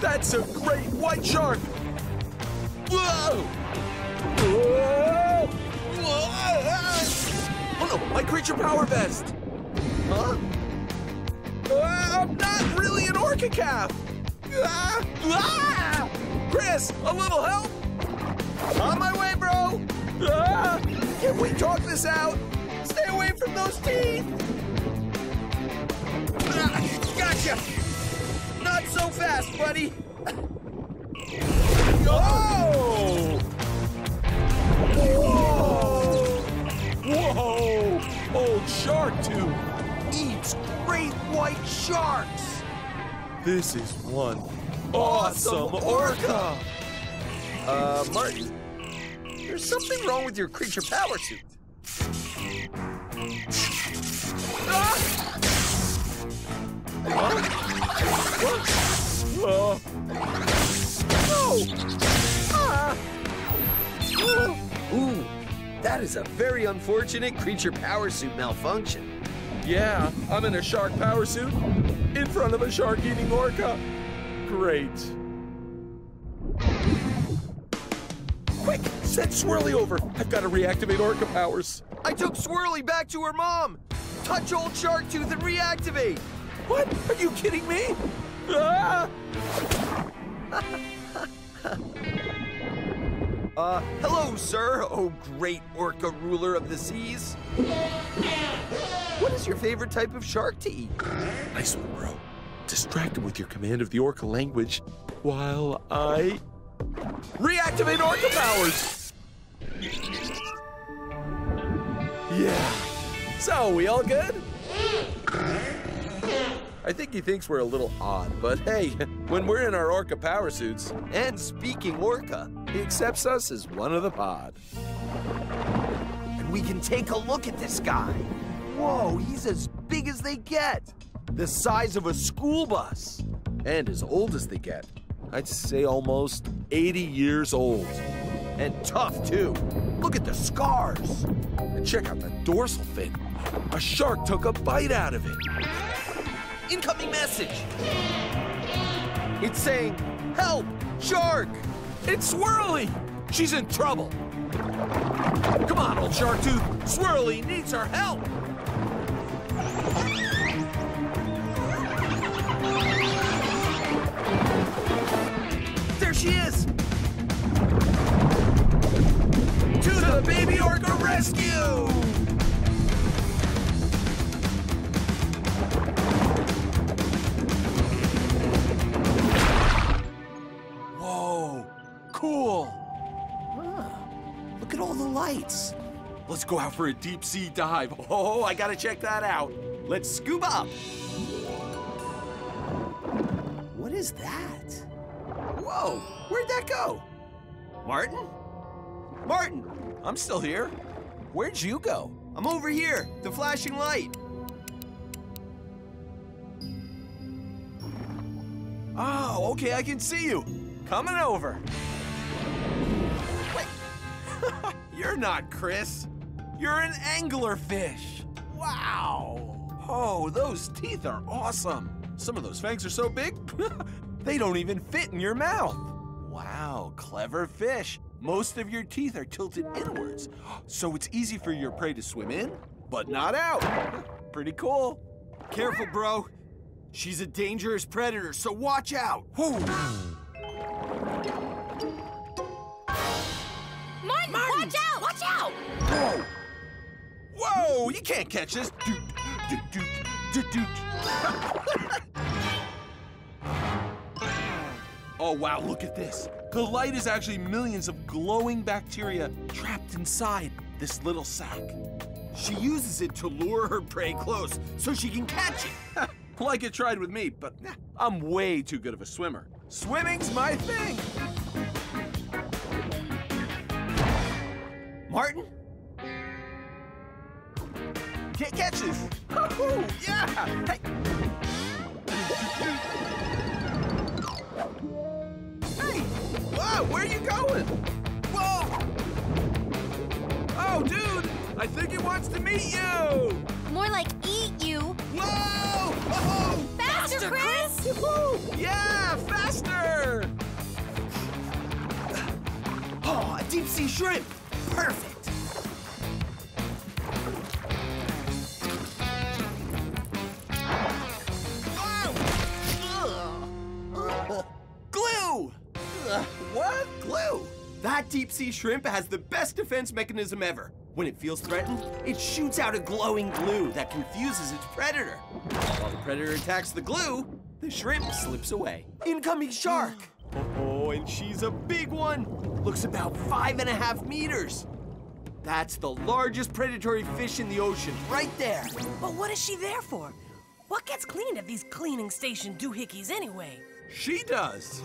That's a great white shark! Whoa! Whoa! Whoa! Oh no, my creature power vest! Huh? Uh, I'm not really an orca calf! Ah! Ah! Chris, a little help? On my way, bro! Ah! Can we talk this out? Stay away from those teeth! Ah, gotcha! So fast, buddy! Oh! Whoa! Whoa! Old shark tooth eats great white sharks! This is one awesome orca! Uh, Martin, there's something wrong with your creature power suit. Ah! Huh? What? Uh, no! Ah! Ooh, that is a very unfortunate creature power suit malfunction. Yeah, I'm in a shark power suit in front of a shark-eating orca. Great. Quick, send Swirly over. I've got to reactivate orca powers. I took Swirly back to her mom. Touch old shark tooth and reactivate. What? Are you kidding me? Uh, hello, sir. Oh, great orca ruler of the seas. What is your favorite type of shark to eat? Nice one, bro. Distract him with your command of the orca language while I reactivate orca powers. Yeah. So, we all good? I think he thinks we're a little odd, but hey, when we're in our orca power suits, And speaking orca, he accepts us as one of the pod. and we can take a look at this guy. Whoa, he's as big as they get. The size of a school bus. And as old as they get. I'd say almost 80 years old. And tough, too. Look at the scars. And check out the dorsal fin. A shark took a bite out of it. Incoming message. It's saying, help, shark. It's Swirly! She's in trouble. Come on, old shark tooth. Swirly needs our help. There she is. To the baby orca rescue! Go out for a deep sea dive. Oh, I gotta check that out. Let's scuba up. What is that? Whoa, where'd that go? Martin? Martin, I'm still here. Where'd you go? I'm over here. The flashing light. Oh, okay, I can see you. Coming over. Wait. You're not Chris. You're an anglerfish. Wow. Oh, those teeth are awesome. Some of those fangs are so big, they don't even fit in your mouth. Wow, clever fish. Most of your teeth are tilted inwards, so it's easy for your prey to swim in, but not out. Pretty cool. Careful, bro. She's a dangerous predator, so watch out. Whew. Martin, watch out! Watch out! Whoa! Whoa! You can't catch this. Doot, doot, doot, doot, doot. oh, wow, look at this. The light is actually millions of glowing bacteria trapped inside this little sack. She uses it to lure her prey close so she can catch it. like it tried with me, but I'm way too good of a swimmer. Swimming's my thing. Martin? Get catches. Woohoo! Yeah! Hey. Hey! Whoa, where are you going? Whoa! Oh, dude! I think it wants to meet you! More like eat you. Whoa! Oh! Faster, faster Chris! Chris. Yeah, faster! Oh, a deep sea shrimp! Perfect! Sea shrimp has the best defense mechanism ever. When it feels threatened, it shoots out a glowing glue that confuses its predator. While the predator attacks the glue, the shrimp slips away. Incoming shark! Oh, and she's a big one! Looks about five and a half meters. That's the largest predatory fish in the ocean, right there. But what is she there for? What gets cleaned at these cleaning station doohickeys anyway? She does.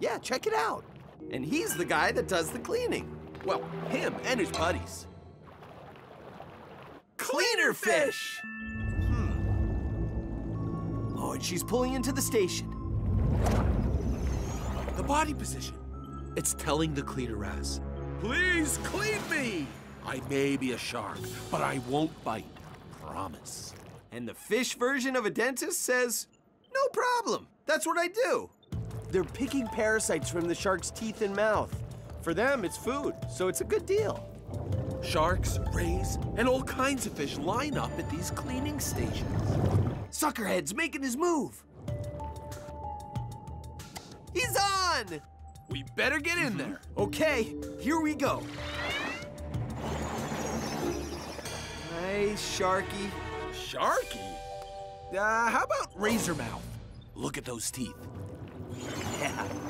Yeah, check it out. And he's the guy that does the cleaning. Well, him and his buddies. Cleaner fish! Hmm. Oh, and she's pulling into the station. The body position. It's telling the cleaner wrasse, please clean me. I may be a shark, but I won't bite. Promise. And the fish version of a dentist says, no problem. That's what I do. They're picking parasites from the shark's teeth and mouth. For them, it's food, so it's a good deal. Sharks, rays, and all kinds of fish line up at these cleaning stations. Suckerhead's making his move. He's on! We better get in there. Okay, here we go. Nice, Sharky. Sharky? Uh, how about razor mouth? Look at those teeth.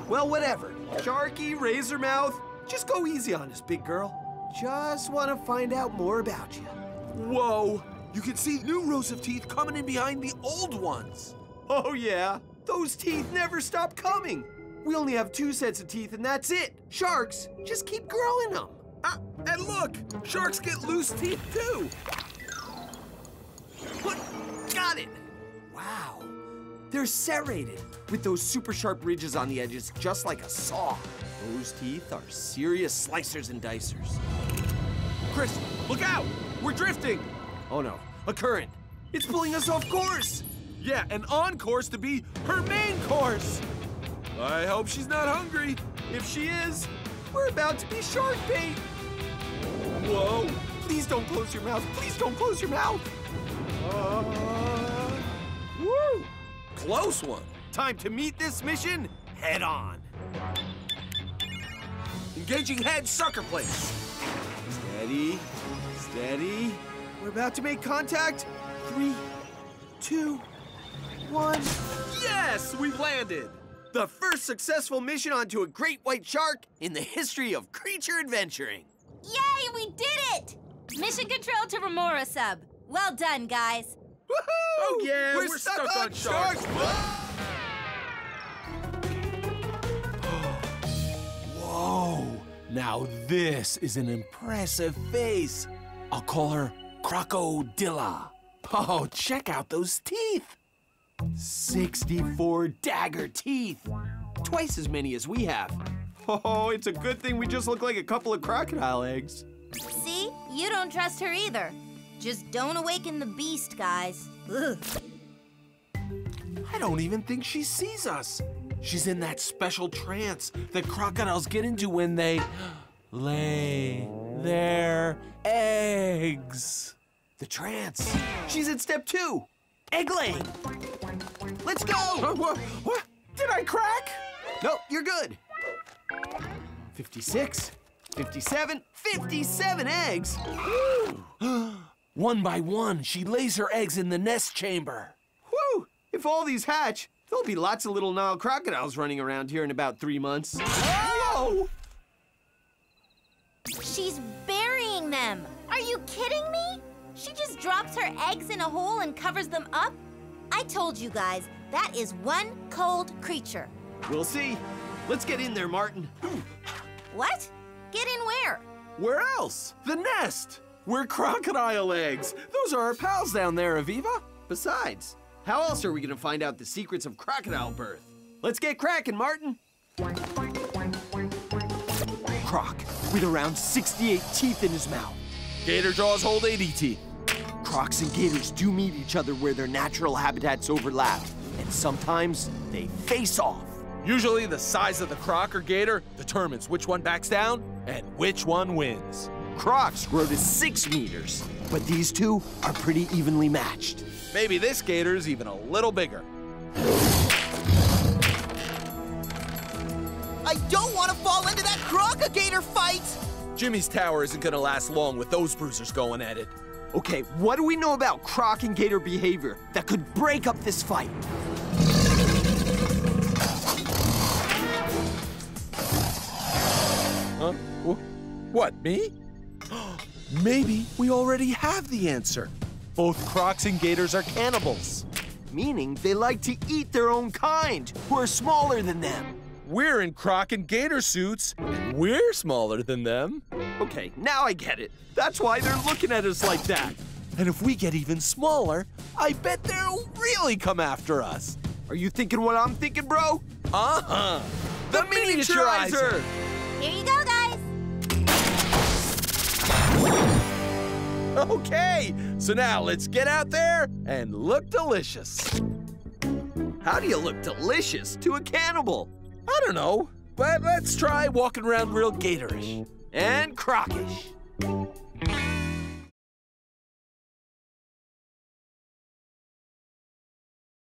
Well, whatever. Sharky, Razormouth, just go easy on us, big girl. Just want to find out more about you. Whoa! You can see new rows of teeth coming in behind the old ones. Oh, yeah? Those teeth never stop coming. We only have two sets of teeth, and that's it. Sharks just keep growing them. Ah, and look! Sharks get loose teeth too! Got it! Wow. They're serrated with those super sharp ridges on the edges, just like a saw. Those teeth are serious slicers and dicers. Chris, look out! We're drifting! Oh no, a current. It's pulling us off course. Yeah, and on course to be her main course! I hope she's not hungry. If she is, we're about to be shark bait. Whoa! Please don't close your mouth. Please don't close your mouth. Uh! Close one. Time to meet this mission head on. Engaging head sucker place. Steady, steady. We're about to make contact. Three, two, one. Yes, we've landed. The first successful mission onto a great white shark in the history of creature adventuring. Yay, we did it! Mission control to Remora sub. Well done, guys. Woohoo! Oh yeah, we're, we're stuck, stuck, on, on sharks. Whoa! Now this is an impressive face. I'll call her Crocodilla. Oh, check out those teeth. 64 dagger teeth. Twice as many as we have. Oh, it's a good thing we just look like a couple of crocodile eggs. See? You don't trust her either. Just don't awaken the beast, guys. Ugh. I don't even think she sees us. She's in that special trance that crocodiles get into when they lay their eggs. The trance. She's at step two. Egg laying. Let's go! Uh, what, what? Did I crack? No, you're good. 56, 57, 57 eggs. one by one, she lays her eggs in the nest chamber. Whew! If all these hatch, there'll be lots of little Nile crocodiles running around here in about three months. Whoa! She's burying them. Are you kidding me? She just drops her eggs in a hole and covers them up? I told you guys, that is one cold creature. We'll see. Let's get in there, Martin. What? Get in where? Where else? The nest. We're crocodile eggs. Those are our pals down there, Aviva. Besides, how else are we gonna find out the secrets of crocodile birth? Let's get cracking, Martin. Croc, with around 68 teeth in his mouth. Gator jaws hold 80 teeth. Crocs and gators do meet each other where their natural habitats overlap, and sometimes they face off. Usually, the size of the croc or gator determines which one backs down and which one wins. Crocs grow to six meters, but these two are pretty evenly matched. Maybe this gator's even a little bigger. I don't want to fall into that crocagator fight! Jimmy's tower isn't gonna last long with those bruisers going at it. Okay, what do we know about croc and gator behavior that could break up this fight? Huh? What, me? Maybe we already have the answer. Both crocs and gators are cannibals. Meaning they like to eat their own kind, who are smaller than them. We're in croc and gator suits, and we're smaller than them. Okay, now I get it. That's why they're looking at us like that. And if we get even smaller, I bet they'll really come after us. Are you thinking what I'm thinking, bro? Uh-huh. The, miniaturizer! Here you go, Okay, so now let's get out there and look delicious. How do you look delicious to a cannibal? I don't know, but let's try walking around real gatorish. And crockish.